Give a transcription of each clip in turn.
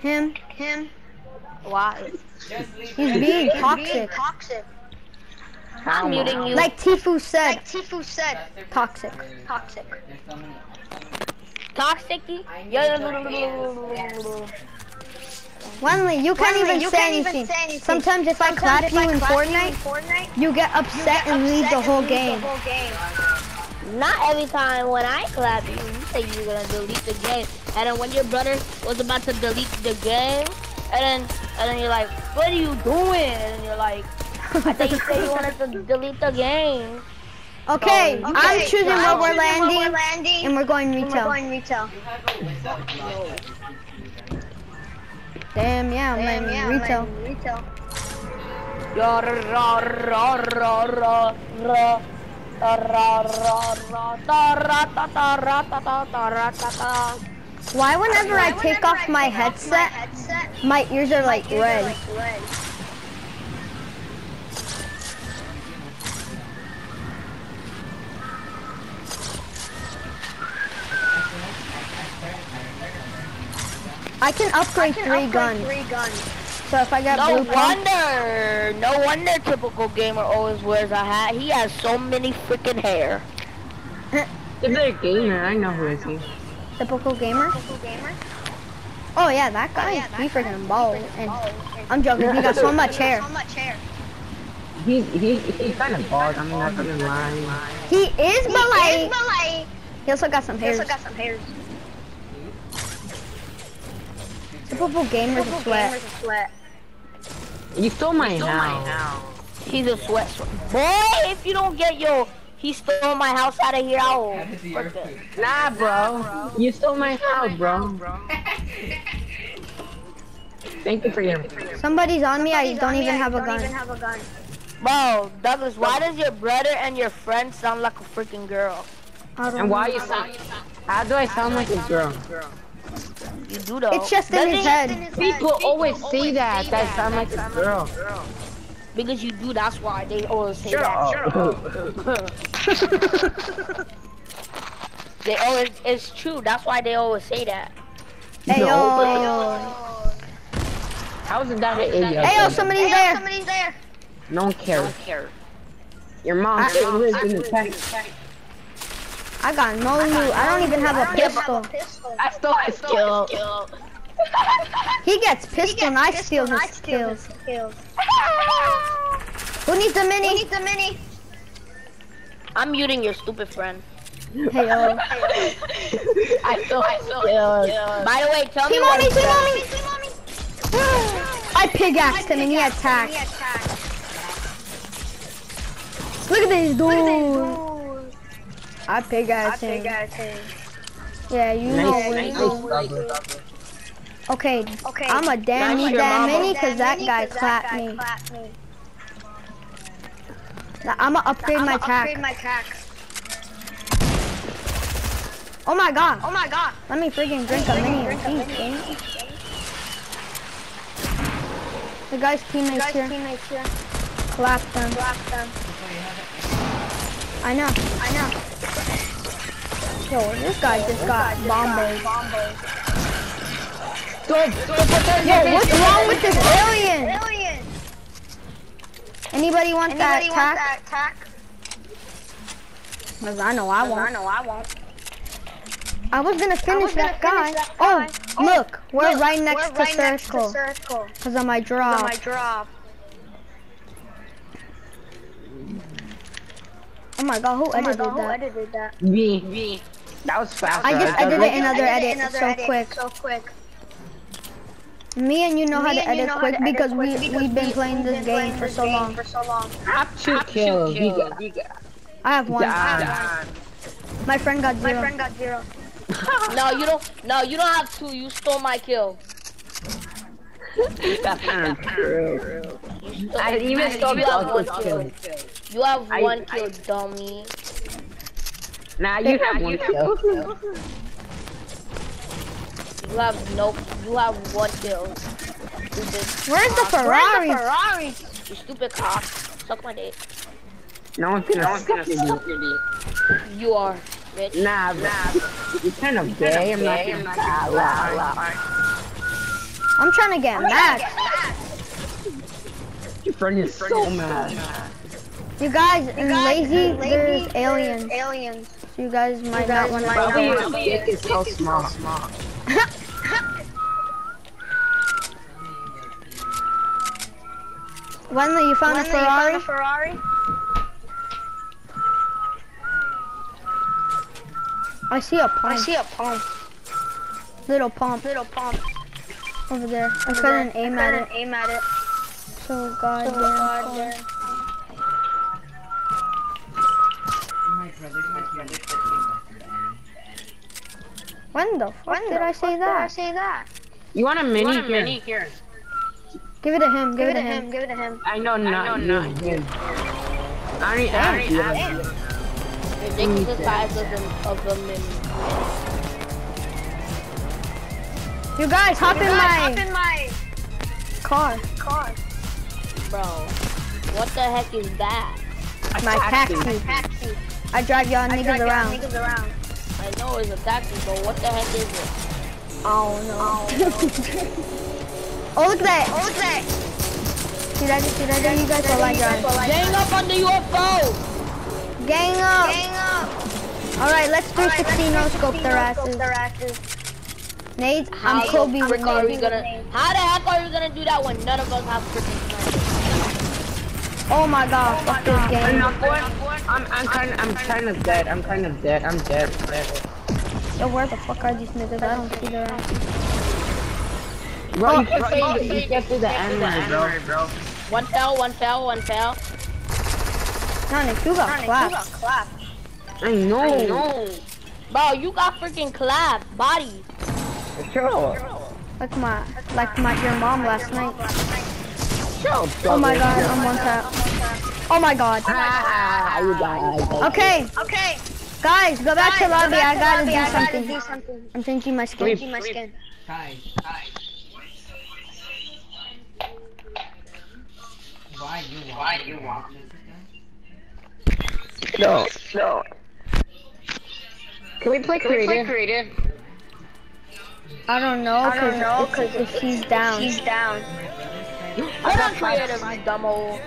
Him. Him. Why? He's being toxic. Toxic. I'm muting you. Like Tifu said, Like Tifu said. toxic. Toxic. toxic. Yo. Wenley, you can't Wenley, even, you say, can't even anything. say anything. Sometimes if I clap if you I in clap you Fortnite, in Fortnite, you get upset and leave the whole and game. The whole game. Not every time when I clap you, you're gonna delete the game, and then when your brother was about to delete the game, and then and then you're like, what are you doing? And you're like, I thought you said you wanted to delete the game. Okay, Oh, I'm choosing so where we're choosing where landing, we're landing, and we're going and we're retail. going retail. Damn, yeah, Damn, landing yeah, retail. I'm retail. Ta ra ra ra ta ra ta ta ra ta ta ta ra ta ta. Why whenever I take off my headset, my ears are like red? I can upgrade Can three upgrade guns. Three guns. So if I got No blue pump, wonder, no wonder typical gamer always wears a hat. He has so many freaking hair. If they're a gamer, I know who is he. typical gamer. Typical gamer. Oh yeah, that guy, oh, yeah, that he freaking bald. And Oh, I'm joking, he got so much hair. So much hair. He's he's he's kind of bald. I'm not gonna lie. He is, but He is, like, but like, he also got some he also got some hairs. Typical gamer's a Typical sweat. Gamer's a sweat. You stole my house. He's a sweat sweat. Boy, if you don't get your, he stole my house out of here, I will frickin' Nah, bro. You stole my house, bro. Thank you for your. Somebody's on me, I don't on me, even I have a don't gun. even have a gun. Bro, Douglas, why does your brother and your friend sound like a freaking girl? I don't And why know. you sound? How do I sound like a girl? You do though. It's just in Doesn't his he- head. People always say that. That I sound like a girl. Because you do, that's why they always say Shut that. up. They always, it's true, that's why they always say that. Hey No, yo. How is that an idiot? Hey yo, somebody's Hey, there. somebody's there. No one cares. care. Your mom I- lives in the text. I got no loot. I don't even have a I don't pistol. have a pistol. I stole his skill. He gets pistol and I Pistol steal and I his steal kills. his kills. Who needs a mini? Who needs a mini? I'm muting your stupid friend. Hey yo. I stole his skill. By the way, tell me Team what on me, team on me. I pickaxed him and he attacked. He attacked. Look at this Look at this dude. dude. I I pickaxed think him. I think. Yeah, you know Nice, what nice, it nice, is. brother. Okay, Okay. I'm a damn Nice need that mama. mini because that Mini, guy 'cause clapped guy me. clapped me. Now, I'ma upgrade I'ma my upgrade tack. my tack. Oh my god. Oh my god. Let me freaking drink a mini. Drink a Jeez, mini. Eh? dang it. Eh? The guy's teammates Guys, here. teammates here. Clap them. Clap them. I know. I know. Yo, this guy just got bombed. Bombos. Yo, what's wrong with this alien? Alien. Anybody want that Anybody that tack? Cause I know I I won't. know I won't. I was gonna finish was gonna that guy. that Oh, guy. Oh, look, we're Look, right next we're to right next to circle. circle. Cause of my drop. On my drop. Oh my god, who Oh my edited god, who that? edited that? Me. Me. That was fast. I just edited That another I did edit another so edit quick. So quick. Me and you know how to and you edit know quick to edit because quick we because we've been we- playing we've this been game playing for this so game long. For so long. I have two kills. You got. I have one. Damn. Ah. My friend got My zero. friend got zero. No, you don't. No, you don't have two. You stole my kill. That's not true. You stole, I even stole you have one kill. kill. You have I- one I- kill, dummy. Nah, you have one kill. You have no. You have one kill. Where's the ah, Ferrari? The Ferrari. You stupid cock. Suck my dick. No one's gonna. No one's gonna suck your dick. You are, bitch. Nah, nah. You're kind of gay. Ah, I'm not gonna lie. lie, lie. I'm trying to get max. Your friend is so mad. You guys, in lazy, lazy, there's aliens. Aliens. So you guys might not guys want to might Probably your dick is so small. When you found a When you found Ferrari? a Ferrari? I see a I pump. see a pump. Little pump Little pump. over there. I couldn't aim I at couldn't it. aim at it. So So goddamn. God, When the fuck When did the I fuck say Did I that? say that? You want a mini? Want a here? mini here. Give it to him. Give it to him. Give it to him. I know not you. him. I already Damn. asked you. Damn. Ridiculous size of the of the mini. You guys, hop in Guys, my hop in my car. car. Bro, what the heck is that? My taxi. Taxi. I drive y'all niggas around. Niggas around. I know it's a taxi, but what the heck is it? Oh no. oh look at that. Oh, look at that. See that? See that? You guys I drive. Gang up on the UFO! Gang up. Gang up. All right, let's do Alright, 16 no scope their asses. Their asses. Nades, I'm Kobe with frick are we gonna? How the heck are we gonna do that when none of us have freaking? Oh my god, fuck this I'm game. not going. I'm I'm kind I'm kind of dead. I'm kind of dead. I'm dead. dead. Yo, where the fuck are these niggas? I don't see their asses. Bro, Oh, you can't do the- you can't do the N word, bro. One fell, one fell, one fell. Sonic, you got Sonic, you clapped. got clapped. I know. I know. Bro, you got freaking clapped. Body. Sure. Like my, like my your mom last night. Sure. Oh my god, I'm one tap. Oh my god. Ah, you died. Okay, Okay. guys, go back to lobby. back I gotta lobby. do I gotta something. do something. I'm changing my skin. Changing my skin. Why you? Why you want? No. No. Can we play Can we play creative? creative? I don't know, I don't know, cause, cause if, if he's down. He's down. Put on creative, you dumbo.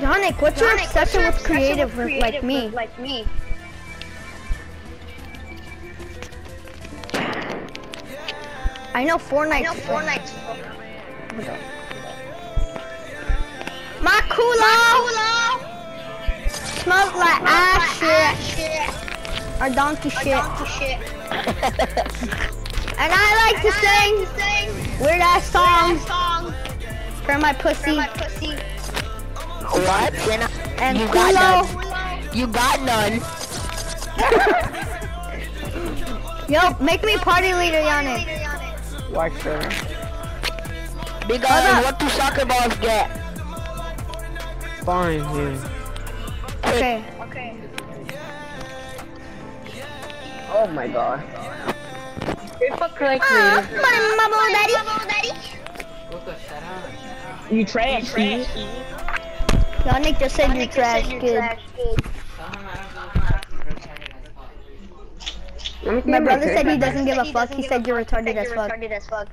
Sonic, what's your Sonic, what's obsession with creative, with with, like me? Like me. I know I Fortnite. know Fortnite's My culo smells like ass shit shit. or donkey shit. Donkey shit. And I like to sing Sing weird ass songs song for my for pussy my pussy. What? You're and You got none. you got none. Yo, make me party leader, Yannick. Why sure? Hold Because up. what do soccer balls get? Fine, yeah. Okay. Okay. Oh my god. We fuck play Ah, my mama daddy. What the shut? You trash, dude. Yannick just said you Nick just trash, said you're kid. trash, kid. Tell him I don't go for retarded as fuck. Let me see My my brother said he doesn't give a fuck. He said you're retarded as fuck. You're retarded as fuck.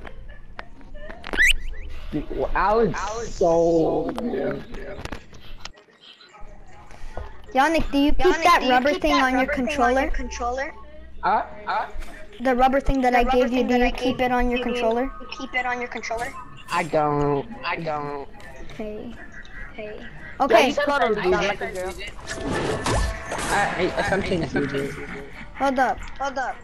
I was so. Yannick, do you keep Yannick, that do you rubber keep thing that on your rubber thing controller? controller? Uh, uh, The rubber thing that The I gave you, do you I keep it on your you, do you controller? Keep it on your controller. I don't. I don't. Okay. Hey. Okay, Cuddle, dude, like. I, I something you do. hold up. Hold up.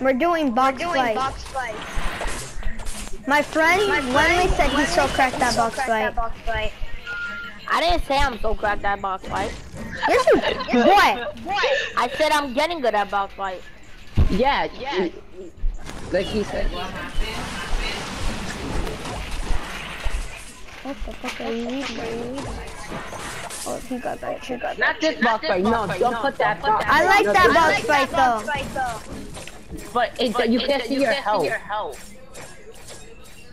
We're doing box Doing fight. box fight. My friend Wenley said he so cracked that box fight. box fight. I didn't say I'm so cracked that box fight. Yes, you did. What? What? I said I'm getting good at box fight. Yeah, yeah. Like he said. What the fuck are you reading? Oh, he got that shit. Not this box fight. No, don't put that box. I like that don't- box I like fight that box though. fight though. But it's you can't see your health.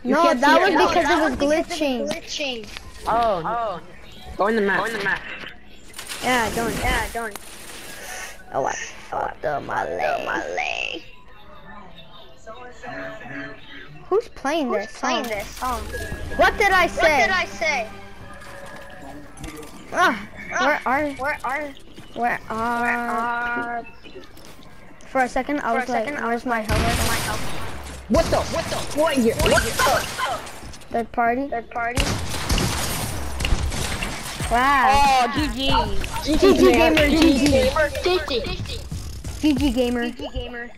You No, can't that was because it was That glitching. Glitching. Oh. oh. Go in the map. Go in the map. Yeah, don't. Yeah, don't. Oh, I fucked up my leg. My leg. Who's playing Who's this? playing song? this song? What did I say? What did I say? Ah, where are Where are? where are? Uh, For a second, I was like, second, I where's my helmet? my help. What the? What the? What year? What the? Third party. Third party. Wow. Oh, GG. GG gamer, GG. Gamer. GG. GG gamer. GG gamer.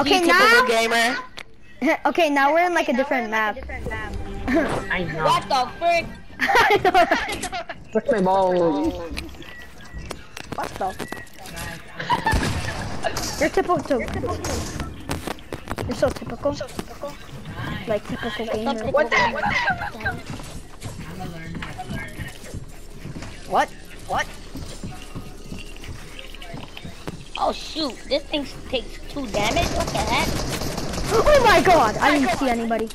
Okay, typical now- gamer. okay, now we're in like a different map. Different map. I know. What the frick? I know. My balls? what the? You're typical. You're so typical. Like typical gamer. What the? What the? What? What? Oh shoot, this thing takes two damage? What the heck? Oh my god! I oh didn't see anybody.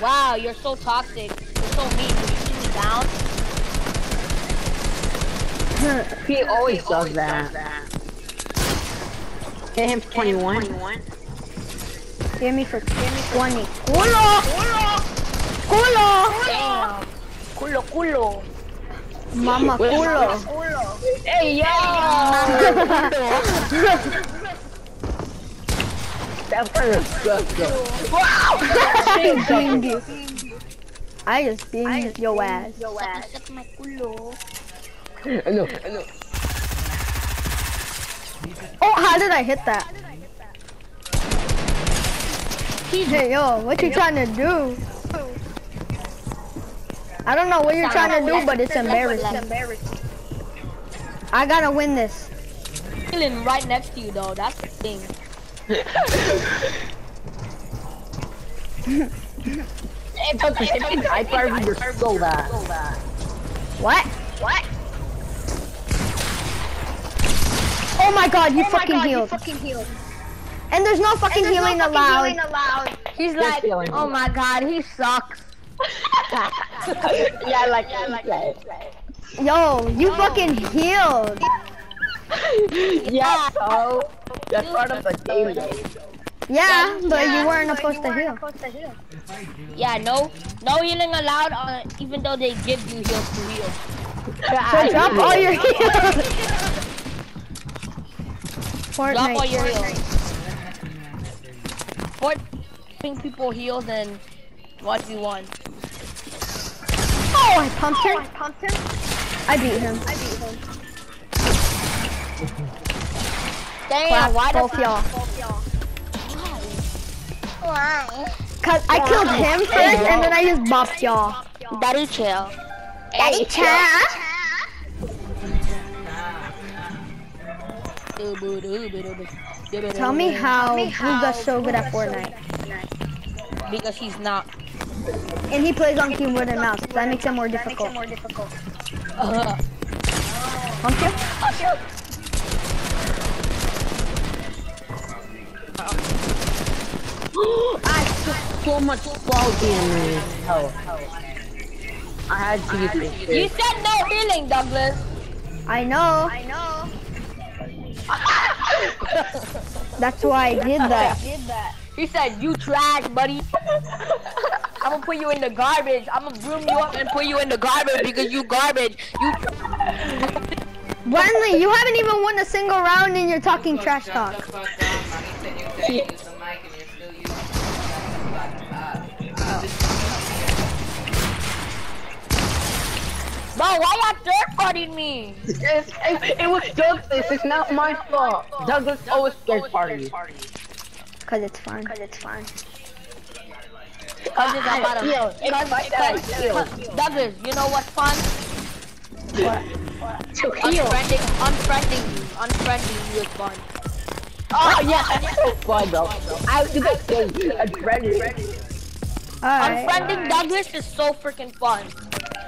Wow, you're so toxic. You're so mean. You shoot me down. He always does that. Hit him for 21. Give me for 20. Culo! Culo! Damn. Culo, culo. Mama culo. Hey, yo! That kind of sucks, though. Beamed you. I just beamed your ass. Suck my culo. I know, I know. Oh, how did I hit that? Hey, yo, what you trying to do? I don't know what you're trying to do, but it's embarrassing. Embarrassing. I gotta win this. Chilling right next to you though, that's the thing. Hey, Tucker, if you die, Barbie, you're so bad. What? What? Oh my god, you Oh my fucking God, you healed. fucking healed. And there's no fucking There's no healing fucking allowed. healing allowed. He's Just like, oh my god, he sucks. yeah, like, yeah, like that. Yo, you fucking healed. Yeah, so that's part of the game. though. Yeah, but you weren't supposed you to weren't heal. supposed to heal. Yeah, no, no healing allowed. Uh, even though they give you heals to heal. So drop all your heals. Drop all your heals. For giving people heals and what you want. Oh, I pumped him. Oh, I pumped him. I beat him. I beat him. Damn, Clap why the both y'all. Both y'all. Why? Cause I killed him first and then I just bopped y'all. Daddy chill. Daddy chill. Tell me how Booga's so good at Fortnite. Because he's not. And he plays on keyboard and mouse. That makes it more That makes difficult. it more difficult. Uh, Pump you? I took so much fall damage. Oh. I had to use this you shit. said no healing, Douglas. I know. I know. That's why I did that. Did that. He said, you trash, buddy. I'm gonna put you in the garbage. I'm gonna broom you up and put you in the garbage because you garbage. You Bradley, you haven't even won a single round and you're talking trash talk. Shut the fuck up, man. You said you couldn't use the mic and you're still using Bro, why y'all third partying me? It's, it, it was Douglas. It's not my fault. Douglas always third party. Cause it's fun. Cause it's fun. Cause it's about Yo, a, it's cause, like that, cause- yo. cause- Douglas, you know what's fun? To heal. Unfriending, unfriending you, unfriending you is fun. Oh yeah, that's so fun though. I was gonna say a credit. Alright. Unfriending Douglas is so freaking fun.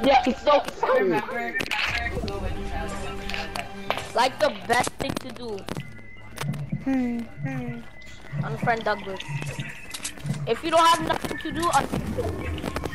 Yeah, it's so fun. Remember, remember, go with the Like the best thing to do. Hmm. Unfriend Douglas. If you don't have nothing to do,